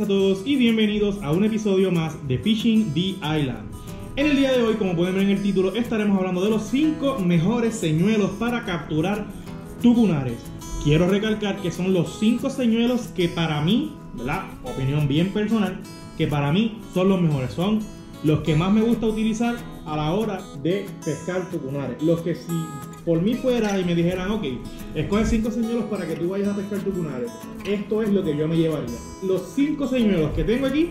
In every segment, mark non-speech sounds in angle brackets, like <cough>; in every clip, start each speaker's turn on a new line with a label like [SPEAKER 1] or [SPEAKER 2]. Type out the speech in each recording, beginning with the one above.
[SPEAKER 1] a todos y bienvenidos a un episodio más de Fishing the Island. En el día de hoy, como pueden ver en el título, estaremos hablando de los 5 mejores señuelos para capturar tucunares. Quiero recalcar que son los 5 señuelos que para mí, la opinión bien personal, que para mí son los mejores. Son los que más me gusta utilizar a la hora de pescar tucunares. Los que si por mí fuera y me dijeran, ok, escoge 5 señuelos para que tú vayas a pescar tucunares, esto es lo que yo me llevaría. Los 5 señuelos que tengo aquí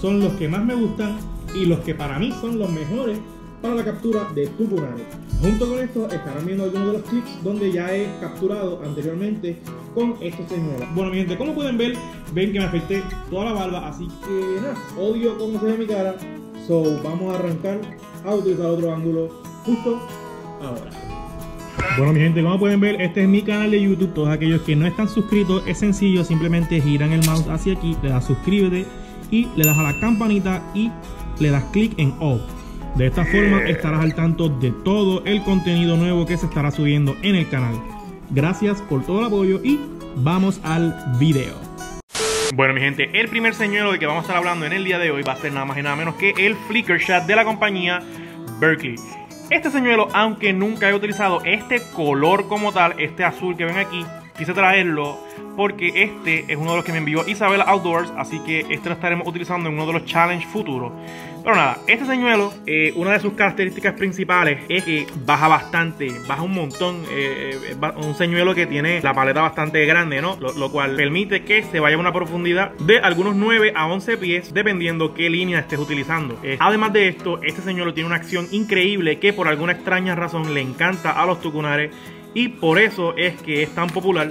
[SPEAKER 1] son los que más me gustan y los que para mí son los mejores para la captura de tucunares. Junto con esto estarán viendo algunos de los clips donde ya he capturado anteriormente con estos señuelos. Bueno mi gente, como pueden ver, ven que me afecté toda la barba, así que nada, odio cómo se ve mi cara. So vamos a arrancar a utilizar otro ángulo justo ahora. Bueno mi gente, como pueden ver, este es mi canal de YouTube. Todos aquellos que no están suscritos, es sencillo, simplemente giran el mouse hacia aquí, le das suscríbete y le das a la campanita y le das clic en All. De esta forma estarás al tanto de todo el contenido nuevo que se estará subiendo en el canal. Gracias por todo el apoyo y vamos al video. Bueno mi gente, el primer señuelo de que vamos a estar hablando en el día de hoy va a ser nada más y nada menos que el Flicker Shot de la compañía Berkeley. Este señuelo, aunque nunca he utilizado este color como tal, este azul que ven aquí, quise traerlo porque este es uno de los que me envió Isabela Outdoors, así que este lo estaremos utilizando en uno de los challenge futuros. Pero nada, este señuelo, eh, una de sus características principales es que baja bastante, baja un montón. Eh, eh un señuelo que tiene la paleta bastante grande, ¿no? Lo, cual permite que se vaya a una profundidad de algunos 9 a 11 pies, dependiendo qué línea estés utilizando. Eh, además de esto, este señuelo tiene una acción increíble que por alguna extraña razón le encanta a los tucunares y por eso es que es tan popular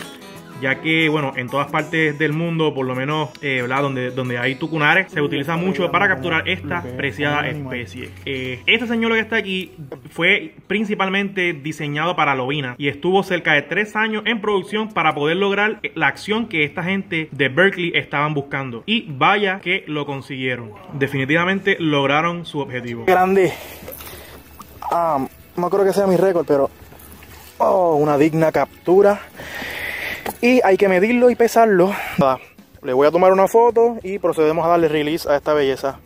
[SPEAKER 1] ya que, bueno, en todas partes del mundo, por lo menos, eh, Donde, donde hay tucunares, se utiliza mucho para capturar esta preciada especie. Eh, este señuelo que está aquí fue principalmente diseñado para lobina y estuvo cerca de tres años en producción para poder lograr la acción que esta gente de Berkeley estaban buscando. Y vaya que lo consiguieron. Definitivamente lograron su objetivo.
[SPEAKER 2] Grande. Ah, no creo que sea mi récord, pero... Oh, una digna captura. Y hay que medirlo y pesarlo. Le voy a tomar una foto y procedemos a darle release a esta belleza.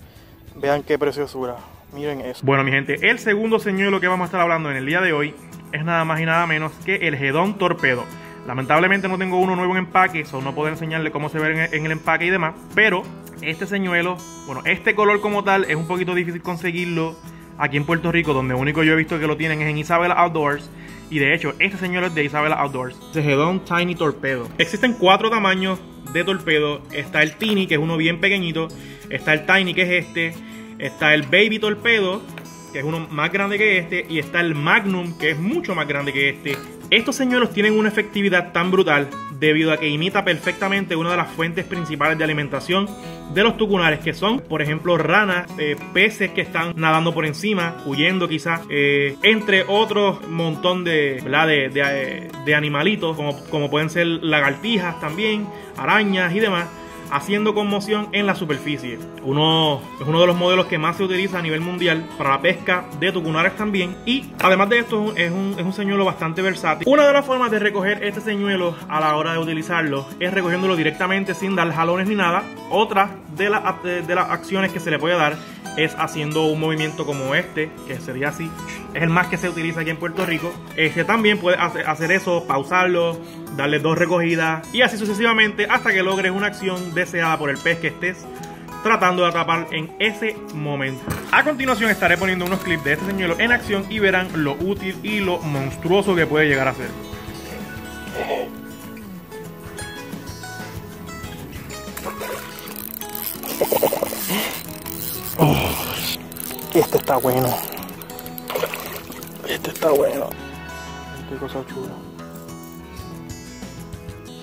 [SPEAKER 2] Vean qué preciosura. Miren eso.
[SPEAKER 1] Bueno, mi gente, el segundo señuelo que vamos a estar hablando en el día de hoy es nada más y nada menos que el Gedón Torpedo. Lamentablemente no tengo uno nuevo en empaque, eso no puedo enseñarle cómo se ve en el empaque y demás. Pero este señuelo, bueno, este color como tal es un poquito difícil conseguirlo aquí en Puerto Rico, donde único yo he visto que lo tienen es en Isabela Outdoors. Y de hecho, este señor es de Isabela Outdoors. Cegedón Tiny Torpedo. Existen cuatro tamaños de torpedo. Está el Tiny, que es uno bien pequeñito. Está el Tiny, que es este. Está el Baby Torpedo, que es uno más grande que este. Y está el Magnum, que es mucho más grande que este. Estos señuelos tienen una efectividad tan brutal debido a que imita perfectamente una de las fuentes principales de alimentación de los tucunares, que son, por ejemplo, ranas, eh, peces que están nadando por encima, huyendo quizás, eh, entre otros montón de, de, de, animalitos, como pueden ser lagartijas también, arañas y demás haciendo conmoción en la superficie. Uno, es uno de los modelos que más se utiliza a nivel mundial para la pesca de tucunares también. Y además de esto es un, es un señuelo bastante versátil. Una de las formas de recoger este señuelo a la hora de utilizarlo es recogiéndolo directamente sin dar jalones ni nada. Otra de, de las acciones que se le puede dar es haciendo un movimiento como este, que sería así. Es el más que se utiliza aquí en Puerto Rico. Este también puede hacer eso, pausarlo, darle dos recogidas y así sucesivamente hasta que logres una acción deseada por el pez que estés tratando de atrapar en ese momento. A continuación estaré poniendo unos clips de este señuelo en acción y verán lo útil y lo monstruoso que puede llegar a ser.
[SPEAKER 2] Este está bueno. Este está bueno. Qué cosa chula.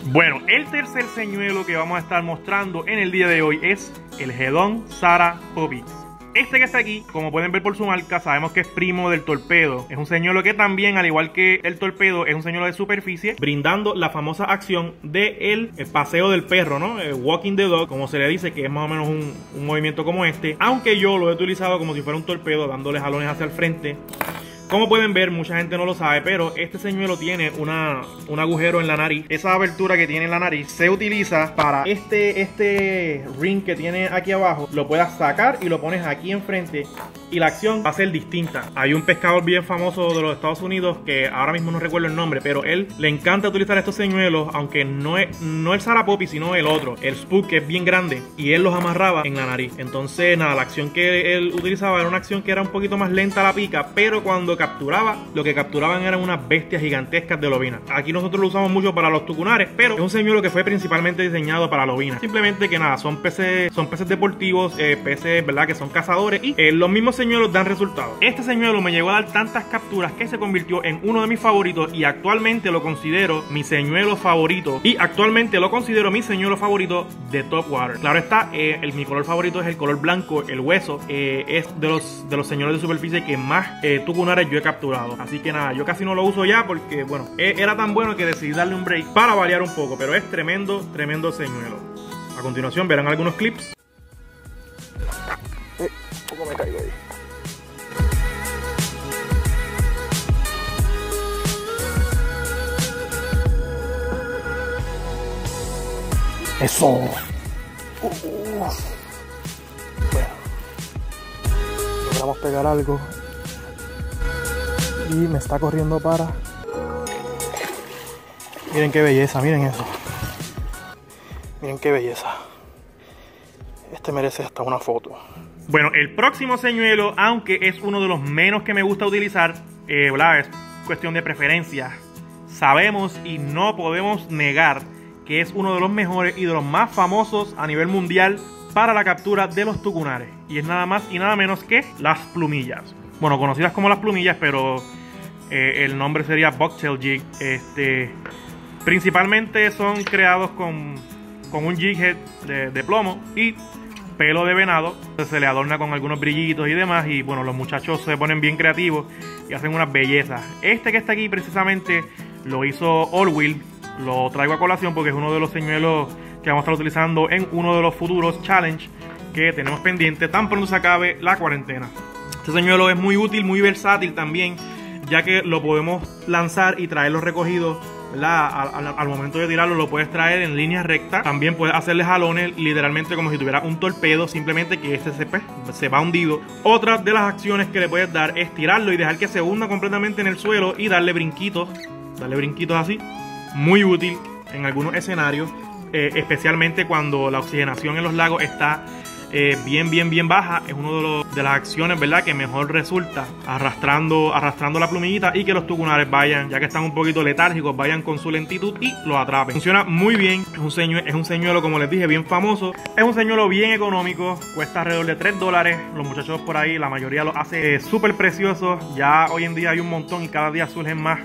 [SPEAKER 1] Bueno, el tercer señuelo que vamos a estar mostrando en el día de hoy es el Gedón Sara Hobby. Este que está aquí, como pueden ver por su marca, sabemos que es primo del torpedo. Es un señuelo que también, al igual que el torpedo, es un señuelo de superficie, brindando la famosa acción de el, paseo del perro, ¿no? walking the dog, como se le dice, que es más o menos un, un movimiento como este. Aunque yo lo he utilizado como si fuera un torpedo, dándole jalones hacia el frente Como pueden ver, mucha gente no lo sabe, pero este señuelo tiene una, un agujero en la nariz. Esa abertura que tiene en la nariz se utiliza para este, este ring que tiene aquí abajo. Lo puedas sacar y lo pones aquí enfrente y la acción va a ser distinta. Hay un pescador bien famoso de los Estados Unidos que ahora mismo no recuerdo el nombre, pero él le encanta utilizar estos señuelos, aunque no es, no el Sarapopi, sino el otro, el Spook, que es bien grande, y él los amarraba en la nariz. Entonces, nada, la acción que él utilizaba era una acción que era un poquito más lenta la pica, pero cuando capturaba, lo que capturaban eran unas bestias gigantescas de lobina. Aquí nosotros lo usamos mucho para los tucunares, pero es un señuelo que fue principalmente diseñado para lobina. Simplemente que nada, son peces, son peces deportivos, eh, peces, ¿verdad? Que son cazadores y eh, los mismos señuelos dan resultados. Este señuelo me llegó a dar tantas capturas que se convirtió en uno de mis favoritos y actualmente lo considero mi señuelo favorito y actualmente lo considero mi señuelo favorito de Top Water. Claro está, eh, el, mi color favorito es el color blanco, el hueso, es de los, de los señuelos de superficie que más tucunares yo he capturado. Así que nada, yo casi no lo uso ya porque, bueno, e, era tan bueno que decidí darle un break para variar un poco, pero es tremendo, tremendo señuelo. A continuación verán algunos clips.
[SPEAKER 2] Eh, poco me caigo ahí. Eso. Uf. Bueno. Logramos pegar algo. Y me está corriendo para. Miren qué belleza, miren eso. Miren qué belleza. Este merece hasta una foto.
[SPEAKER 1] Bueno, el próximo señuelo, aunque es uno de los menos que me gusta utilizar, eh, es cuestión de preferencia. Sabemos y no podemos negar que es uno de los mejores y de los más famosos a nivel mundial para la captura de los tucunares. Y es nada más y nada menos que las plumillas. Bueno, conocidas como las plumillas, pero eh, el nombre sería Bucktail Jig. Este, principalmente son creados con, con un jig head de, de plomo y pelo de venado. Se le adorna con algunos brillitos y demás. Y bueno, los muchachos se ponen bien creativos y hacen unas bellezas. Este que está aquí precisamente lo hizo Wheel. Lo traigo a colación porque es uno de los señuelos que vamos a estar utilizando en uno de los futuros challenge que tenemos pendiente tan pronto se acabe la cuarentena. Este señuelo es muy útil, muy versátil también, ya que lo podemos lanzar y traerlo recogido ¿verdad? Al, momento de tirarlo lo puedes traer en línea recta. También puedes hacerle jalones literalmente como si tuviera un torpedo, simplemente que este se, pues, se va hundido. Otra de las acciones que le puedes dar es tirarlo y dejar que se hunda completamente en el suelo y darle brinquitos. Darle brinquitos así. Muy útil en algunos escenarios, eh, especialmente cuando la oxigenación en los lagos está eh, bien, bien, bien baja. Es una de, los, de las acciones, ¿verdad? Que mejor resulta arrastrando, arrastrando la plumillita y que los tucunares vayan, ya que están un poquito letárgicos, vayan con su lentitud y lo atrapen. Funciona muy bien. Es un, señuelo, es un señuelo, como les dije, bien famoso. Es un señuelo bien económico. Cuesta alrededor de 3 dólares. Los muchachos por ahí, la mayoría lo hace eh, súper precioso. Ya hoy en día hay un montón y cada día surgen más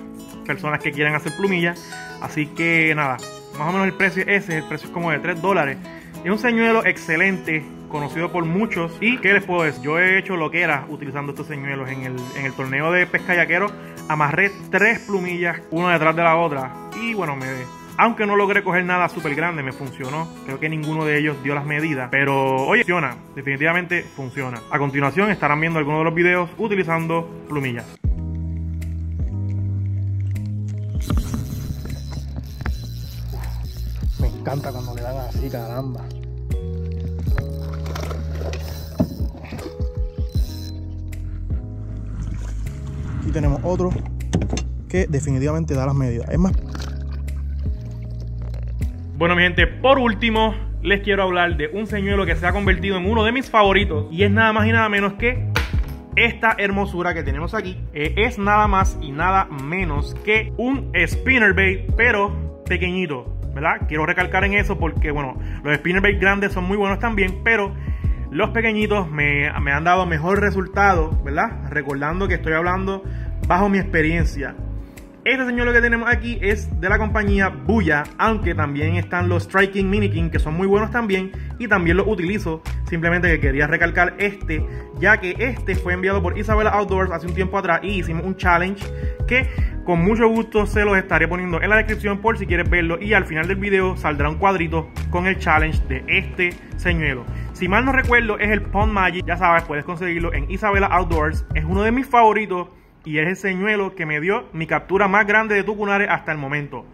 [SPEAKER 1] personas que quieren hacer plumillas. Así que nada, más o menos el precio ese, el precio es como de 3 dólares. Es un señuelo excelente, conocido por muchos. ¿Y qué les puedo decir? Yo he hecho lo que era utilizando estos señuelos en el, en el torneo de pesca yaquero. Amarré tres plumillas, una detrás de la otra. Y bueno, me, aunque no logré coger nada súper grande, me funcionó. Creo que ninguno de ellos dio las medidas. Pero, oye, funciona. Definitivamente funciona. A continuación estarán viendo algunos de los videos utilizando plumillas.
[SPEAKER 2] Me encanta cuando le dan así, caramba. Tenemos otro que definitivamente da las medidas. Es más.
[SPEAKER 1] Bueno, mi gente, por último, les quiero hablar de un señuelo que se ha convertido en uno de mis favoritos. Y es nada más y nada menos que esta hermosura que tenemos aquí. Eh, es nada más y nada menos que un spinnerbait, pero pequeñito. ¿verdad? Quiero recalcar en eso porque, bueno, los spinnerbait grandes son muy buenos también, pero los pequeñitos me, me, han dado mejor resultado, ¿verdad? Recordando que estoy hablando bajo mi experiencia. Este señuelo que tenemos aquí es de la compañía Buya, aunque también están los Striking Mini King, que son muy buenos también, y también los utilizo. Simplemente que quería recalcar este, ya que este fue enviado por Isabela Outdoors hace un tiempo atrás y hicimos un challenge que con mucho gusto se los estaré poniendo en la descripción por si quieres verlo y al final del video saldrá un cuadrito con el challenge de este señuelo. Si mal no recuerdo es el Pond Magic, ya sabes, puedes conseguirlo en Isabela Outdoors, es uno de mis favoritos y es el señuelo que me dio mi captura más grande de tucunares hasta el momento.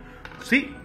[SPEAKER 1] Sí,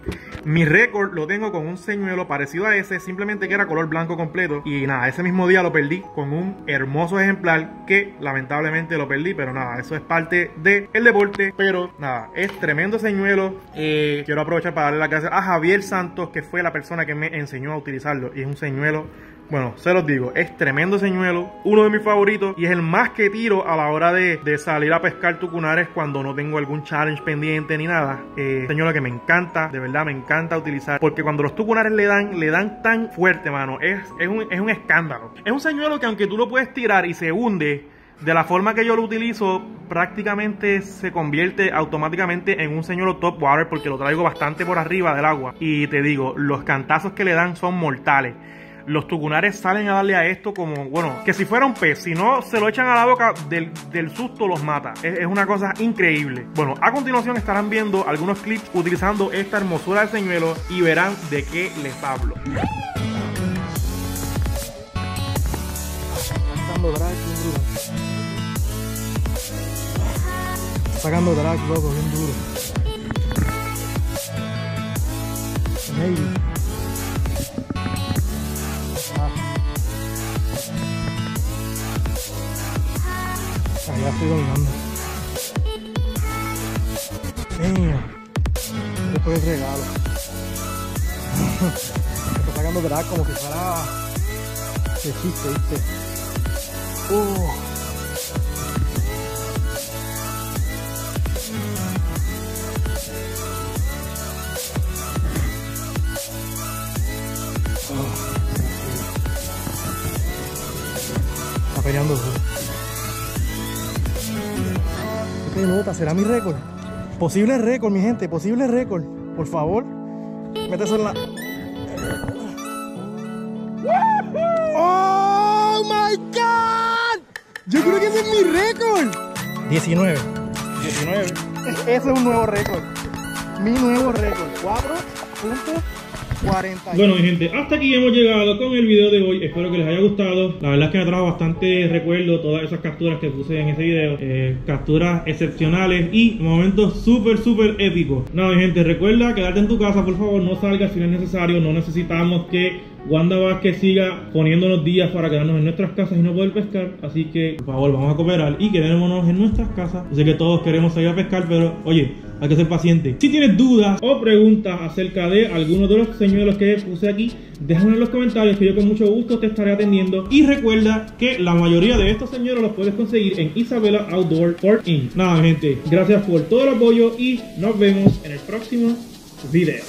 [SPEAKER 1] mi récord lo tengo con un señuelo parecido a ese, simplemente que era color blanco completo. Y nada, ese mismo día lo perdí con un hermoso ejemplar que lamentablemente lo perdí, pero nada, eso es parte del deporte. Pero nada, es tremendo señuelo. Eh, quiero aprovechar para darle las gracias a Javier Santos, que fue la persona que me enseñó a utilizarlo. Y es un señuelo bueno, se los digo, es tremendo señuelo, uno de mis favoritos y es el más que tiro a la hora de, salir a pescar tucunares cuando no tengo algún challenge pendiente ni nada. Eh, señuelo que me encanta, de verdad me encanta utilizar porque cuando los tucunares le dan, le dan tan fuerte, mano, es, es, un, es un escándalo. Es un señuelo que aunque tú lo puedes tirar y se hunde, de la forma que yo lo utilizo, prácticamente se convierte automáticamente en un señuelo top water porque lo traigo bastante por arriba del agua. Y te digo, los cantazos que le dan son mortales los tucunares salen a darle a esto como, bueno, que si fuera un pez, si no se lo echan a la boca, del, susto los mata. Es, una cosa increíble. Bueno, a continuación estarán viendo algunos clips utilizando esta hermosura de señuelo y verán de qué les hablo.
[SPEAKER 2] Sacando drag, Sacando drag, loco, bien duro. ya estoy dominando. Después el regalo. <laughs> está sacando drag como si fuera de chiste, ¿viste? Uh. Está peleando nota? ¿Será mi récord? Posible récord, mi gente, posible récord. Por favor, métese en la... ¡Oh, my God! Yo creo que ese es mi récord. 19. 19. <laughs> Ese es un nuevo récord. Mi nuevo récord. 4 puntos. 40.
[SPEAKER 1] Bueno mi gente, hasta aquí hemos llegado con el video de hoy Espero que les haya gustado La verdad es que me trajo bastante recuerdo Todas esas capturas que puse en ese video eh, Capturas excepcionales y momentos súper súper épicos Nada mi gente, recuerda quedarte en tu casa Por favor no salgas si no es necesario No necesitamos que Wanda Vázquez siga poniéndonos días para quedarnos en nuestras casas y no poder pescar. Así que, por favor, vamos a cooperar y quedémonos en nuestras casas. Yo sé que todos queremos salir a pescar, pero oye, hay que ser paciente. Si tienes dudas o preguntas acerca de algunos de los señuelos que puse aquí, déjame en los comentarios que yo con mucho gusto te estaré atendiendo. Y recuerda que la mayoría de estos señuelos los puedes conseguir en Isabela Outdoor Port Inc. Nada, gente, gracias por todo el apoyo y nos vemos en el próximo video.